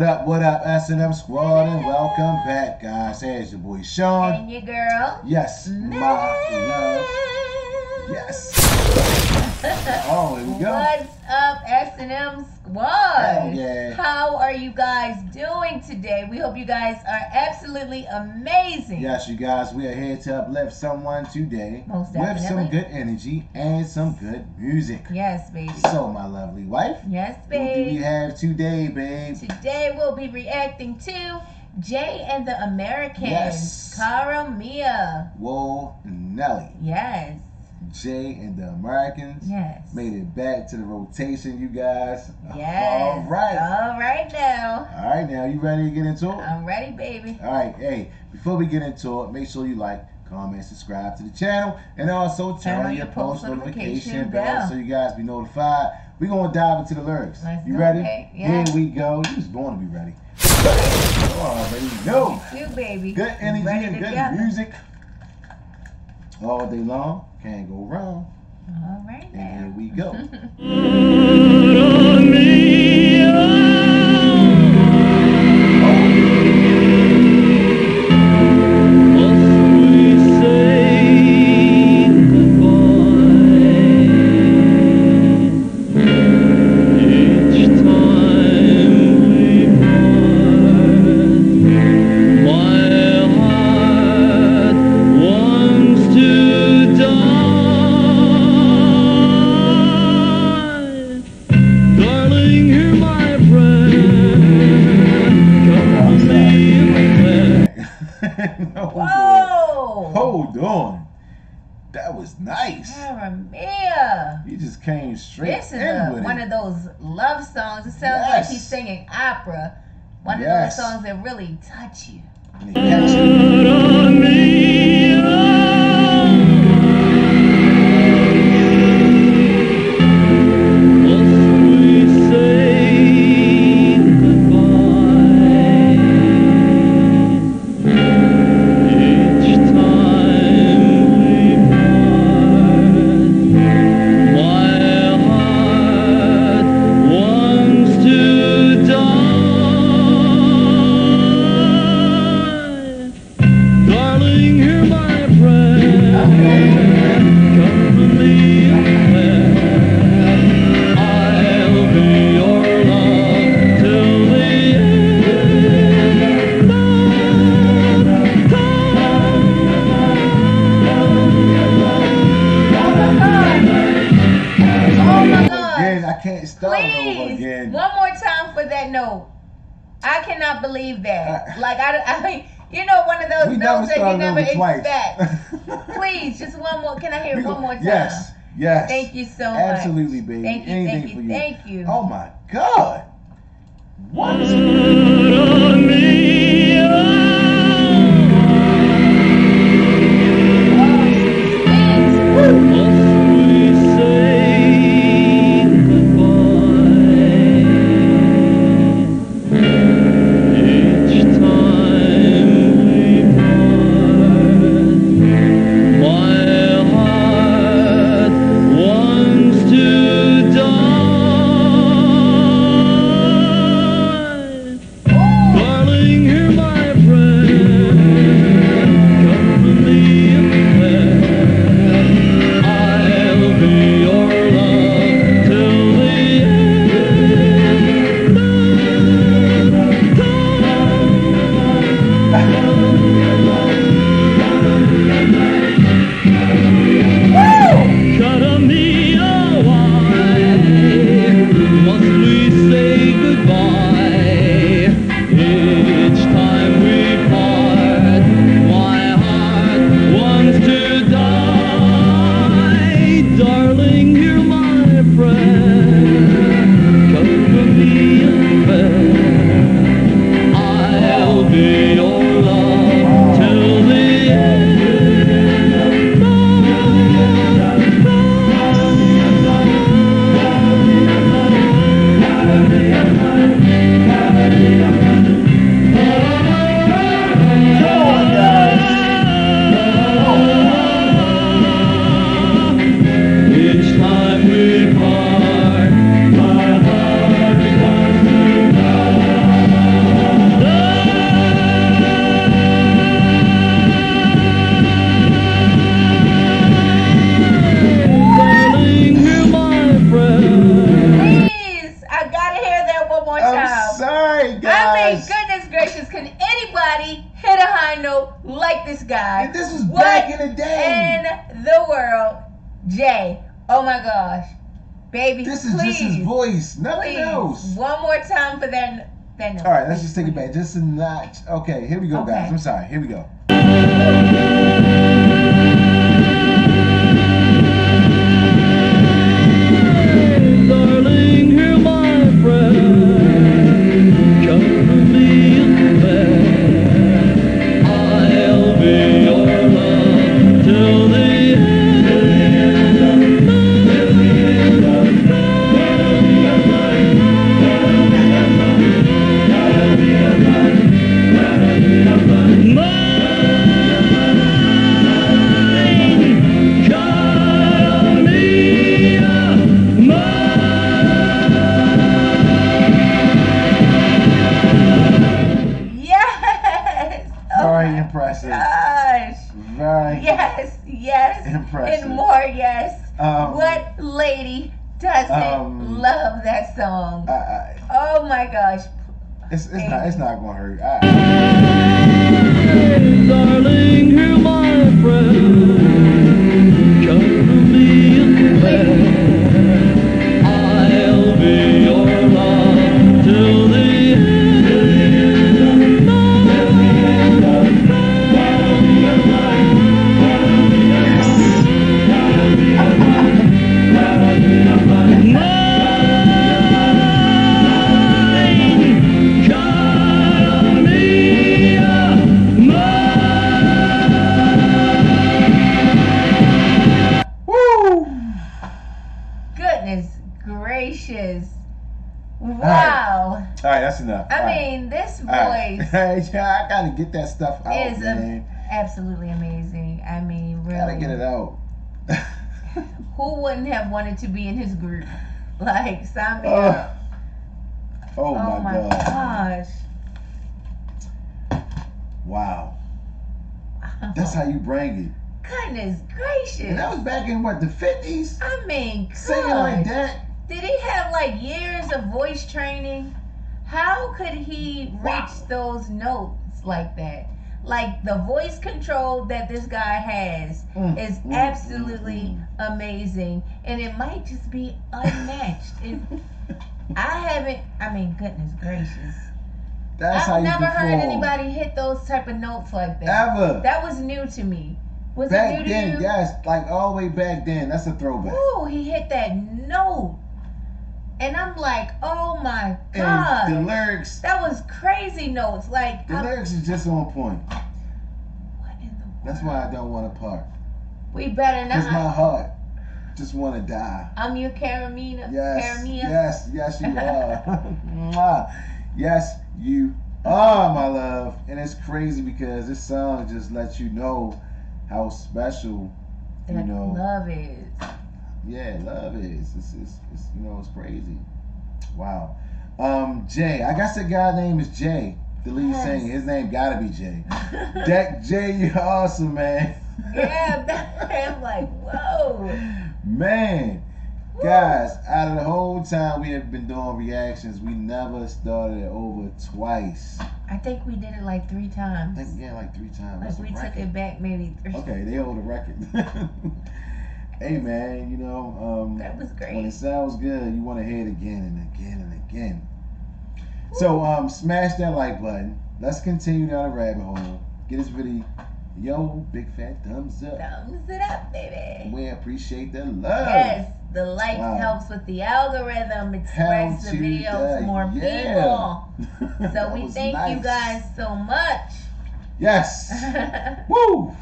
What up, what up, S&M Squad, and welcome back, guys. Here's your boy Shawn. And your girl. Yes, my love. Yes. Oh, here we go. What's up, S&M Squad? Oh, yeah. How are you guys doing today? We hope you guys are absolutely amazing. Yes, you guys, we are here to uplift someone today Most definitely. with some good energy and some good music. Yes, baby. So, my lovely wife, Yes, what do we have today, babe? Today we'll be reacting to Jay and the Americans. Yes. Cara Mia. Whoa, Nelly, Yes. Jay and the Americans Yes. made it back to the rotation, you guys. Yes. All right. All right now. All right, now you ready to get into it? I'm ready, baby. All right, hey, before we get into it, make sure you like, comment, subscribe to the channel, and also turn, on your post notification bell so you guys be notified. We're gonna dive into the lyrics. Let's you ready? it. Yeah. Here we go. You was born to be ready. Already know. You, baby. Good energy and good together. music all day long. Can't go wrong. All right And here we go. He just came straight This is a, one it. of those love songs. It sounds Yes. like he's singing opera. One Yes. of those songs that really touch you. I can't start it over Please, again. one more time for that note. I cannot believe that. Uh, like I, I mean, you know, one of those notes that you never expect. Please, just one more. Can I hear We one more time? Yes, yes. Thank you so much. Absolutely, baby. Thank you, Anything thank for you, you. thank you. Oh my God. What? In the day. In the world, Jay. Oh my gosh, baby. This is please, just his voice, nothing please, else. one more time for that. That. All right, let's just take it back just a notch. Okay, here we go, Okay. guys. I'm sorry. Here we go. Yes. Um, what lady doesn't um, love that song? I, I, oh my gosh. it's it's not it's not gonna hurt. I, Darling, hear my friend. Cover me in All right, that's enough. I All right. mean, this right. voice Hey, yeah, I gotta get that stuff out, is a- absolutely amazing. I mean, really. Gotta get it out. Who wouldn't have wanted to be in his group? Like, sign me oh, up. oh, oh my, Oh my god! gosh. Wow, uh-huh. that's how you bring it. Goodness gracious. And that was back in what the fifties. I mean, Singing like that. Did he have like years of voice training? How could he reach those notes like that? Like the voice control that this guy has Mm, is mm, absolutely mm, amazing, and it might just be unmatched. It- I haven't. I mean, goodness gracious, That's I've never heard anybody hit those type of notes like that. ever. That was new to me. Was it back new to then, you? yes, like all the way back then. That's a throwback. Ooh, he hit that note. And I'm like, oh my And god. the lyrics, that was crazy notes. Like, the I'm- lyrics is just on point. what in the world? That's why I don't want to part. We better not. Cause my heart just want to die. I'm your Cara Mia. Yes, yes, yes, you are. Yes, you are, my love. And it's crazy because this song just lets you know how special, you know, love is. Yeah, love is. It's, it's, it's, you know, it's crazy. Wow. Um, Jay, I guess the guy name is Jay. The lead Yes. singer, his name gotta be Jay. Deck Jay, you're awesome, man. yeah, I'm like, whoa. Man, guys, out of the whole time we have been doing reactions, we never started it over twice. I think we did it like three times. I think yeah, like three times. Like That's we took it back maybe three. Okay, they hold the record. hey man, you know, um, That was when it sounds good, you want to hear it again and again and again. So um, smash that like button. Let's continue down the rabbit hole. Get this video, yo, big fat thumbs up. Thumbs it up, baby. We appreciate the love. Yes, the like Wow. helps with the algorithm, it spreads the to videos to more yeah. people. So we thank you guys so much. Yes. Woo!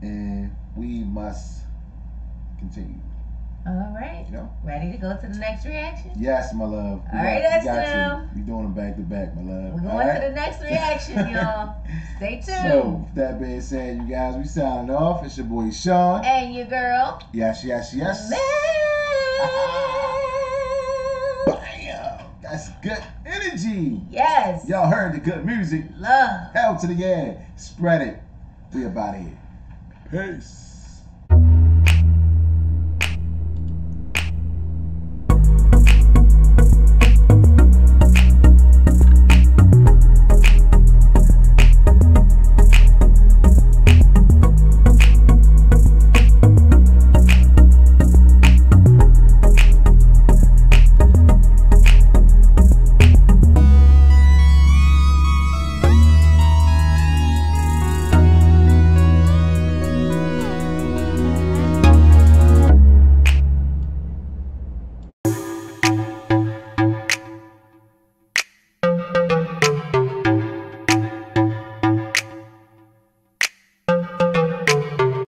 And we must continue. All right, You know? ready to go to the next reaction? Yes, my love. We All right, got- we that's got now. to. We doing them back to back, my love. We're going right? to the next reaction, y'all. Stay tuned. So, with that being said, you guys, we signing off. It's your boy Shawn. and your girl, Yes, yes, yes. Mel. Bam! That's good energy. Yes. Y'all heard the good music. Love. Hell to the yeah. Spread it. We about here. Peace.